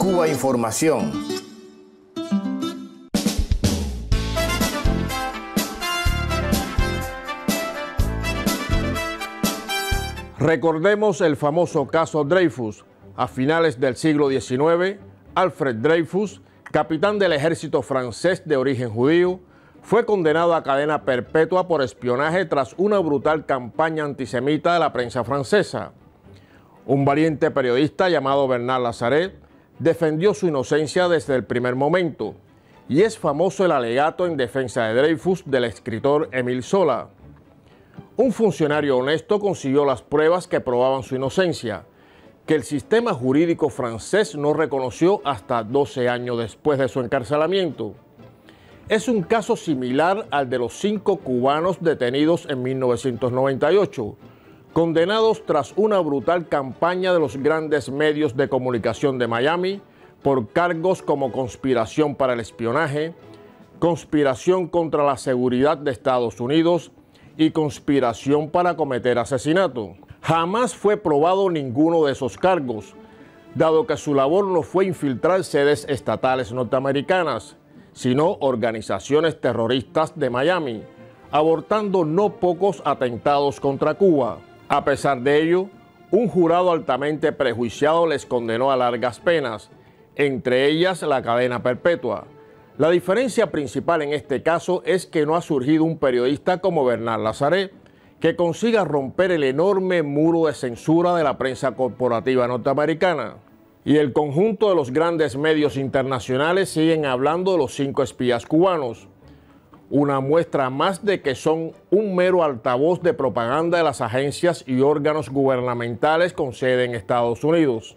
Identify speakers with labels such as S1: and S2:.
S1: Cuba Información.
S2: Recordemos el famoso caso Dreyfus. A finales del siglo XIX, Alfred Dreyfus, capitán del ejército francés de origen judío, fue condenado a cadena perpetua por espionaje tras una brutal campaña antisemita de la prensa francesa. Un valiente periodista llamado Bernard Lazaret defendió su inocencia desde el primer momento, y es famoso el alegato en defensa de Dreyfus del escritor Émile Zola. Un funcionario honesto consiguió las pruebas que probaban su inocencia, que el sistema jurídico francés no reconoció hasta 12 años después de su encarcelamiento. Es un caso similar al de los cinco cubanos detenidos en 1998, condenados tras una brutal campaña de los grandes medios de comunicación de Miami por cargos como conspiración para el espionaje, conspiración contra la seguridad de Estados Unidos y conspiración para cometer asesinato. Jamás fue probado ninguno de esos cargos, dado que su labor no fue infiltrar sedes estatales norteamericanas, sino organizaciones terroristas de Miami, abortando no pocos atentados contra Cuba. A pesar de ello, un jurado altamente prejuiciado les condenó a largas penas, entre ellas la cadena perpetua. La diferencia principal en este caso es que no ha surgido un periodista como Bernard Lazaret que consiga romper el enorme muro de censura de la prensa corporativa norteamericana. Y el conjunto de los grandes medios internacionales siguen hablando de los cinco espías cubanos, una muestra más de que son un mero altavoz de propaganda de las agencias y órganos gubernamentales con sede en Estados Unidos.